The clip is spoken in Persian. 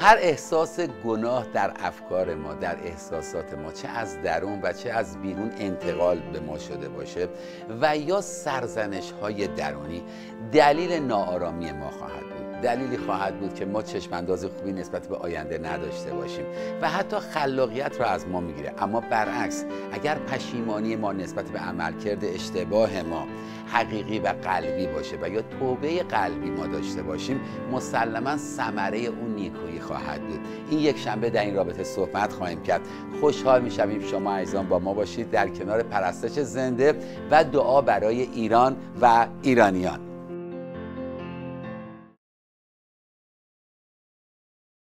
هر احساس گناه در افکار ما در احساسات ما چه از درون و چه از بیرون انتقال به ما شده باشه و یا سرزنش های درونی دلیل ناآرامی ما خواهد بود. دلیلی خواهد بود که ما چشم انداز خوبی نسبت به آینده نداشته باشیم و حتی خلاقیت را از ما می‌گیره. اما برعکس اگر پشیمانی ما نسبت به عملکرد اشتباه ما حقیقی و قلبی باشه و یا توبه قلبی ما داشته باشیم مسلما ثمره اون نیکویی خواهد بود. این یک شنبه در این رابطه صحبت خواهیم کرد. خوشحال می‌شویم شما عزیزان با ما باشید در کنار پرستش زنده و دعا برای ایران و ایرانیان.